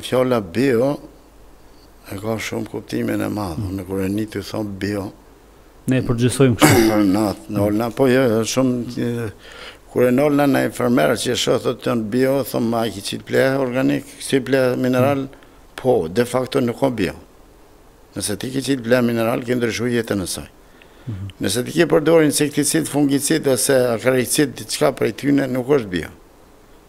Fjala bio e ka shumë kuptimin e madh. Unë kur e ni që thonë bio. Ne e përgjithësojmë kështu. Unë atë, ndalna, po jo, është shumë kur ndalna me një fermer që e shet thotë janë bio, thom a ki qit pleh organik, qit pleh mineral. Mm. Po, de facto nuk o bio. Nëse ti ke qit pleh mineral, ke ndryshuar jetën e saj. Mhm. Nëse ti ke përdorur insekticid, fungicid ose akaricid, diçka prej tyne, nuk është bio.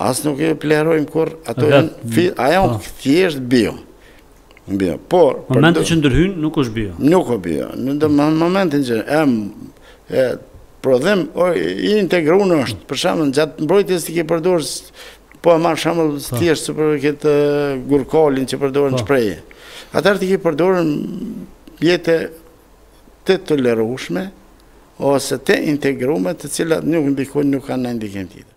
As nuk e plehrojmë kur ato janë, a janë po. thjesht bio. Bio, por... Në momentin që ndërhyn, nuk është bio. Nuk është bio. Në momentin që e, e prodhim, o, i integrun është, për shembull, gjatë mbrojtjes ti ke përdor, po e marr shembull po. thjesht që për këtë gurkalin që përdoret po. shprej. Atëherë ti ke përdor mjete të tolerushme, ose të integrume të cilat nuk ndikojnë nuk kanë ndikim tjetër.